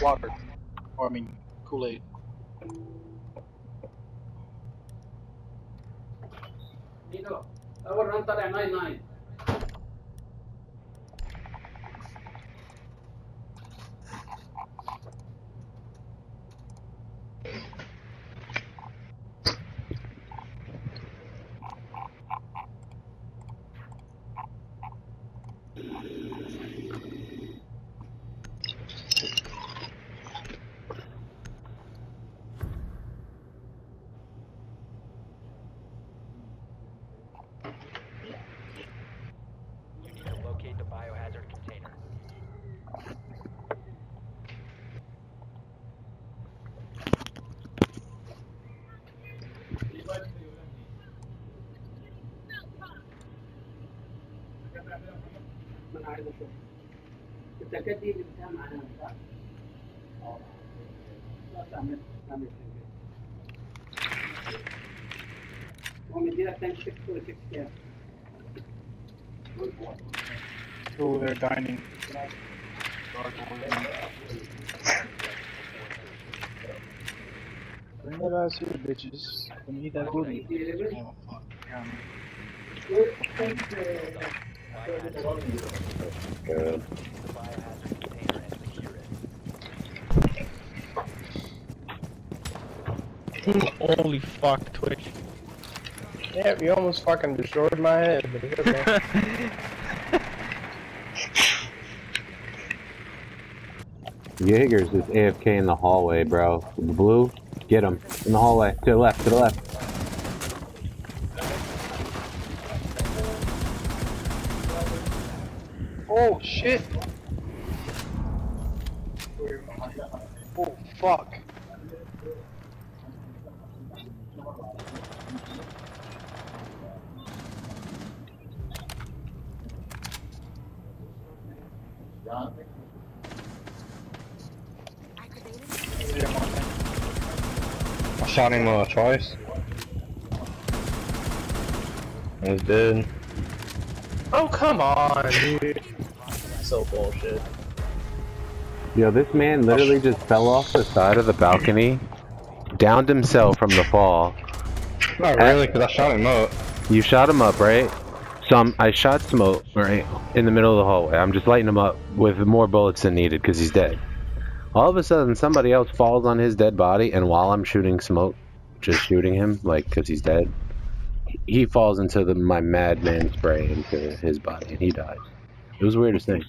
water. Or, I mean, Kool-Aid. You know, our run 999. Manalo siya. Itagat din siya mana sa. Oh. Samit, samit. May dila 10 6 to 6 kaya. They're dining. Bring that ass here, bitches. Let me that booty. Oh, fuck. Yeah, Good. The biohazard container and secure it. Holy fuck, Twitch. Yeah, you almost fucking destroyed my head, but it's okay. Jaeger's is AFK in the hallway, bro. The blue, get him. In the hallway. To the left, to the left. Oh shit! Oh fuck! I shot him uh, twice. He's dead. Oh, come on, dude. So bullshit. Yo, this man literally just fell off the side of the balcony, downed himself from the fall. Not really, because I shot him up. You shot him up, right? So I'm, I shot smoke right in the middle of the hallway. I'm just lighting him up with more bullets than needed because he's dead. All of a sudden, somebody else falls on his dead body, and while I'm shooting smoke, just shooting him like because he's dead, he falls into the my madman spray into his body and he dies. It was the weirdest thing.